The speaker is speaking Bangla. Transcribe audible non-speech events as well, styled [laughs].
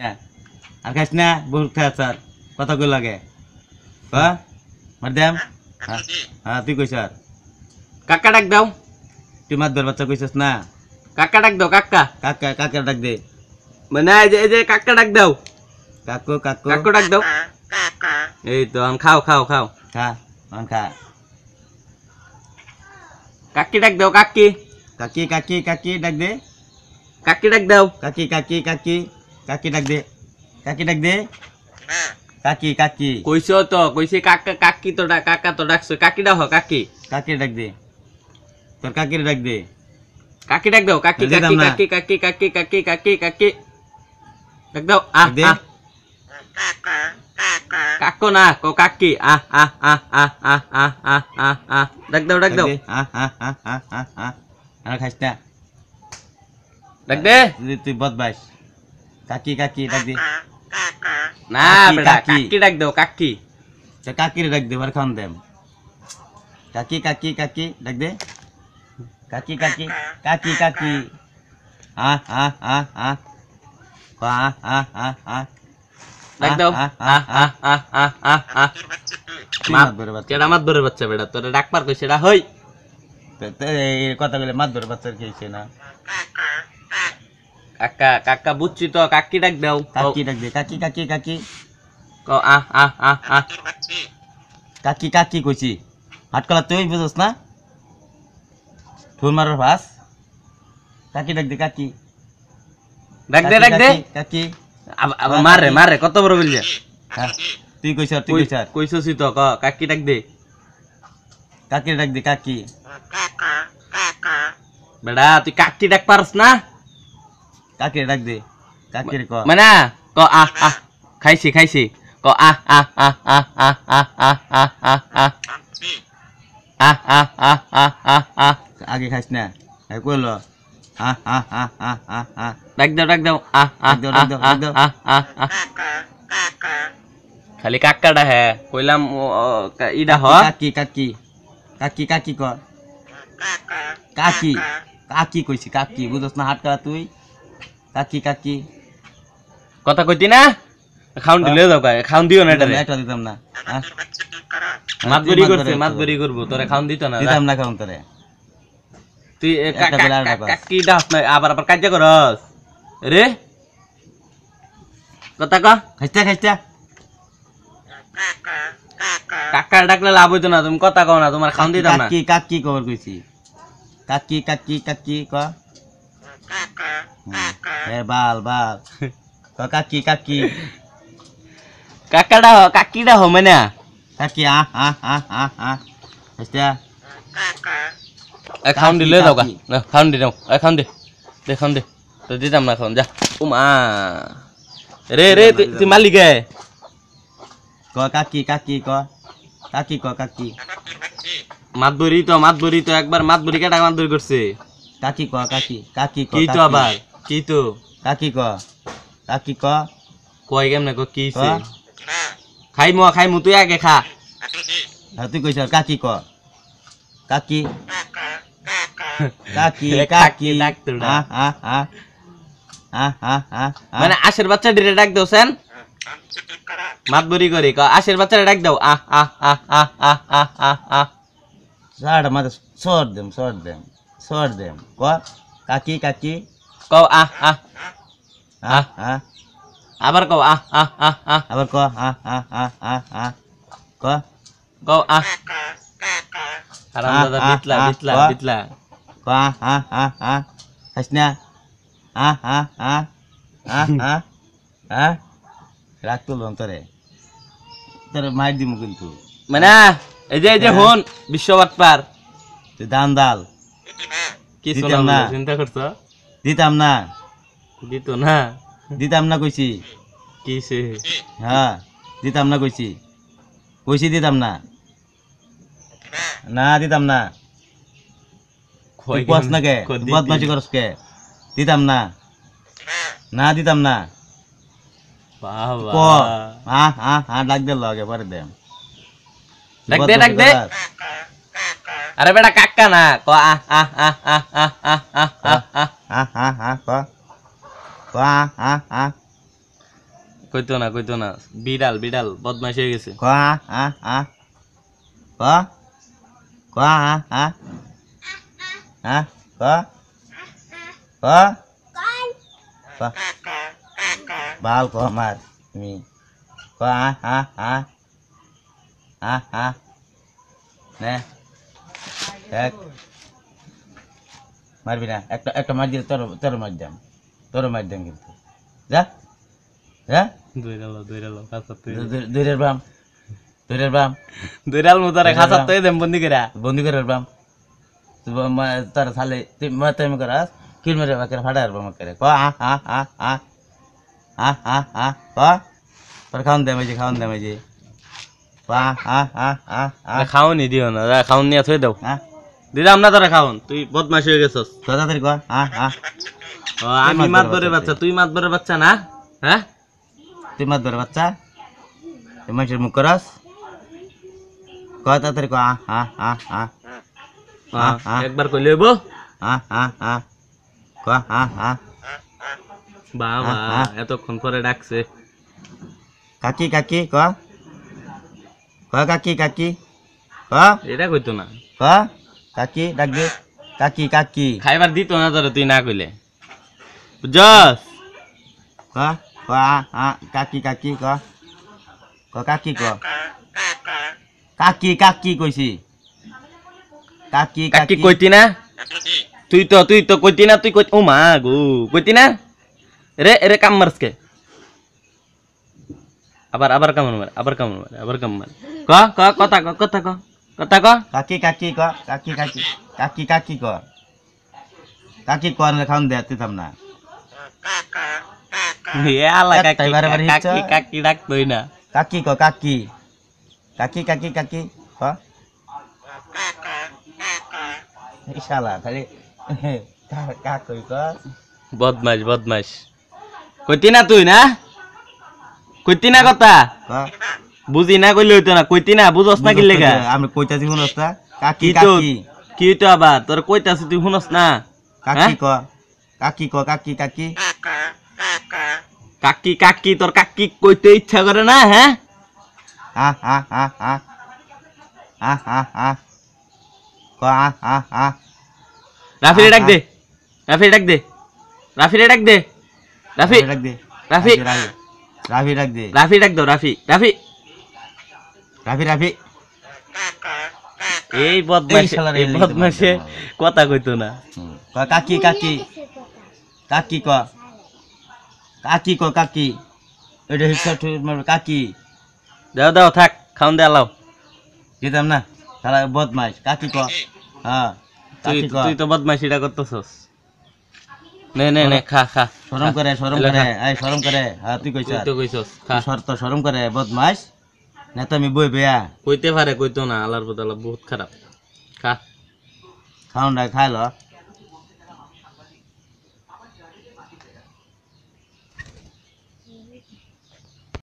না আর খাইস না বহুত খাস আর কথা কই লাগে? হ্যাঁ মারদাম? হ্যাঁ হ্যাঁ তুই কইস আর। কাকা ডাক দাও। তুই মারদার বাচ্চা কইছিস না? কাকা ডাক দাও কাকা। কাকা কাকা ডাক দে। মানে এই যে এই যে কাকা ডাক দাও। কাকু কাকু। কাকু ডাক দাও। এই তো আম খাও খাও খাও। খা মান খা। কাকি ডাক দাও কাকি। কাকি কাকি কাকি ডাক দে। কাকি ডাক দাও। কাকি কাকি কাকি। কাকি ডাক দে কাকি ডাক দে কাকি কাকি কইছো তো কইছে কাকা কাকি তো ডাক কাকা তো ডাকছো কাকি ডাক কাকি কাকি ডাক দে তোর কাকির ডাক দে কাকি ডাক দাও কাকি দিতাম কাকি না। কাকি কাকি কাকি কাকি কাকি কাকি ডাক দাও আহ ডাক দে আহ কাকো না কো কাকি আহ আহ আহ আহ আহ আহ আহ আহ আহ ডাক দাও ডাক দাও হ্যাঁ হ্যাঁ হ্যাঁ হ্যাঁ হ্যাঁ হ্যাঁ আর খাইস না ডাক দে তুই তুই বদমাইশ কাকি কাকি ডাক দে না বেটা কাকি। ডাক দাও কাকি তো কাকির ডাক দে বার খান দেম কাকি কাকি কাকি ডাক দে কাকি কাকি কাকি কাকি হ্যাঁ হ্যাঁ হ্যাঁ হ্যাঁ হ্যাঁ হ্যাঁ হ্যাঁ হ্যাঁ ডাক দাও হ্যাঁ, আহ হ্যাঁ, আহ আহ আহ আহ আহ তুই মাত বাচ্চা কেডা মাত ধরে বাচ্চা বেটা তোরে ডাক পার কইছে এটা হই কথা বলে মাত ধরে বাচ্চার খেয়েছে না কাকা কাকা বুঝছি তো কাকি ডাক দাও কাকি ডাক দে কাকি কাকি কাকি কও আহ আহ আহ আহ কাকি কাকি কইছি হাট কলা তুই বুঝছ না ঠুর মারার ভাস কাকি ডাক দে কাকি ডাক দে কাকি, ডাক দে কাকি, কাকি আব- আব মারে মারে কত বড় বলছে হ্যাঁ, তুই কইছ তুই কইছ কইছছি তো ক কাকি ডাক দে কাকি ডাক দে কাকি বেটা তুই কাকি ডাক পারস না কাকি ডাক দে কাকির ক মানে ক আহ আহ খাইছি খাইছি ক আহ আহ আহ আহ আহ আহ আহ আহ আহ আহ আহ আহ আহ আহ আহ আহ আগে খাইস না এই কইলো হ্যাঁ হ্যাঁ হ্যাঁ হ্যাঁ হ্যাঁ হ্যাঁ ডাক দাও ডাক দাও আহ আহ ডাক দাও, ডাক দাও, আহ, ডাক দাও। আহ, আহ, আহ। খালি কাকাটা হে কইলাম ইডা হ কাকি কাকি কাকি কাকি ক কাকি কাকি কইছি কাকি বুঝছ না হাট কলা তুই কাকি কাকি। কথা কইতি না? খাউন দিলে দাও কায় খাউন দিও না এটারে একটা দিতাম না। হ্যাঁ? মাত তুই বরি মাত করছে ধরে মাত তো। বরি করব তোরে খাউন দিত না দিতাম না কারণ তোরে। তুই কা- কা- কা-। কাকি ডাস না আবার আবার কাজ করস। রে? কথা ক। কাকা ডাকলে লাভ হইতো না তুমি কথা কও না তোমার খাউন দিতাম না। কাকি কাকি কবর কইছি। কাকি কাকি কাকি ক। এ বাল বাল। ক কাকি কাকি। কাকাটা হ কাকিটা হ মানে? কাকি আ আ আ আ আ খাইস্তা এ দিলে দাও কা কাকি। না, খাউন দি দাও। এ দে। দে খাউন দে। তো দিতাম না খাউন যা। উমা রে রে তুই মালিক। গে ক কাকি কাকি ক। কাকি ক কাকি। মাত বরি তো মাত বরি তো একবার মাত বরি কেটা মাত বরি করছে কাকি ক কাকি কাকি ক কি তো। আবার কি তো কাকি ক কাকি ক। কয় কেমনে কো কি ক। খাই মো খাই মো তুই আগে খা। তুই কইছ কাকি ক। কাকি। কাকি [laughs] কাকি। ডাকতো না। আ আ মানে আশের বাচ্চা ডিরে ডাক দাও সেন। মাত বরি করি ক আশের বাচ্চারে ডাক দাও। আহ আহ আহ আহ আহ আহ আহ। আহ সাড় মাঝে সর দেম সর দেম। সর দেম। ক? কাকি কাকি? কও আহ আহ। আহ আহ। আবার কও আহ আহ আহ আহ। আবার ক? আহ আহ আহ আহ আহ। ক? কও আহ। হারামজাদা বিটলা বিটলা বিটলা। ক? আহ আহ আহ আহ। হাসনা? আহ আহ আহ। আহ আহ। আহ। রাগ তুললাম তোরে। তোরে মার দিমু কিন্তু। মানে এই যে এই যে হ্যাঁ। হন বিশ্ববাদ পার দান দাল। কি দিতাম না। চিন্তা করছ? দিতাম না। দিত না? দিতাম না কইছি। কি সে হ্যাঁ দিতাম না কইছি। কইছি দিতাম না। না দিতাম না। তুই না কে? বদমাশি করস কে? দিতাম না। না দিতাম না। বাবা। হ্যাঁ হ্যাঁ হ্যাঁ ডাক দে লগে পরে দে। ডাক দে, ডাক দে। আরে বেটা কাকা না ক আহ আহ আহ আহ আহ আহ আহ আহ আহ হ্যাঁ হ্যাঁ হ্যাঁ ক ক হ্যাঁ হ্যাঁ হ্যাঁ কইতো না কইতো না বিড়াল বিড়াল বদমাইশ হয়ে গেছে ক আ আ আ ক ক আ আ আ ক ক ক বাল ক মার তুমি ক আ আ আ আ আ নে এক। মারবি না একটা একটা মার দিলে তোর তোর মার দাম তোর মার দাম কিন্তু। যা। যা। খাসাত বাম। দূরের বাম। দৈরাল মুতারে খাসাত তো দেম বন্দি করে বন্দি করে বাম তার সালে তুই মা তুমি করাস কিল মেরে বাকের ফাটার বাম করে ক আ আ আ আ। আ আ আ। ক। পর খাওন দে মাঝে খাওন দে মাঝে ক আ আ আ আ। খাওন দিও না খাওন নিয়ে থই দাও। আ। দিলাম না তোরা খাওন। তুই বদমাইশ হয়ে গেছস। তাড়াতাড়ি ক আ আ। ও, আমি মাতবরের বাচ্চা। তুই মাতবরের বাচ্চা না? হ্যাঁ? তুই মাত ধরে বাচ্চা? তুই মানুষের মুখ করাস ক তাড়াতাড়ি ক আ আ আ আ। একবার কইলে হইব? আ আ আ। ক আ আ। বাবা। এতক্ষণ পরে ডাকছে। কাকি কাকি ক ক কাকি কাকি। ক এটা কইতো না। ক কাকি ডাক দে কাকি কাকি। খাইবার দিত না তোরে তুই না কইলে। বুঝছস? ক ক আ কাকি কাকি ক। ক কাকি ক। কাকি কাকি কইছি। কাকি কাকি কইতি না? তুই তো তুই তো কইতি না তুই কই ও মা গো কইতি না? রে রে কাম মারসকে আবার আবার কামড় মার আবার কামড় মার আবার কাম মার। ক ক কথা ক কথা ক। কথা ক কাকি কাকি ক কাকি কাকি কাকি কাকি ক কাকি ক না খাউন দে তুই না। কাকি কাকি ডাকতই না। কাকি ক কাকি। কাকি কাকি কাকি ক শালা খালি কাক কই ক বদমাইশ বদমাইশ কইতি না তুই না? কইতি না কথা? ক বুঝি না কইলে হইতো না। কইতি না বুঝস না কি লেগা আমি কইতাছি শুনস না। কাকি কাকি। কি তো আবার তোর কইতাছিস তুই শুনস না। কাকি ক কাকি ক কাকি কাকি। কাকি কাকি তোর কাকি কইতে ইচ্ছা করে না হ্যাঁ? আ আ আ আ আ আ আ ক আ আ আ রাফিরে আ, ডাক। দে। রাফিরে ডাক দে। রাফিরে ডাক দে। রাফি ডাক দে রাফি। রাফি। রাফি ডাক দে। রাফি ডাক দাও রাফি। রাফি রাফি রাফি। এই বদমাইশ এই পারবে কথা কইতো না। কাকি কাকি। কাকি ক। কাকি ক কাকি। এটা হিসাব ঠিক মারবে কাকি। দাও দাও থাক খাওন দে আলাও। যেতাম না? তারা বদমাইশ। কাকি ক। হ্যাঁ তুই কাকি ক। তুই তো বদমাইশিটা করতেছস। নে নে নে খা খা। শরম করে শরম করে। আই শরম করে। হ্যাঁ তুই কইছ। তুই তো কইছস খা। শর্ত শরম করে বদমাইশ। নেতা আমি বই বেয়া। কইতে পারে কইতো না আলার বদলা বহুত খারাপ। খা। খাওন খাই ল।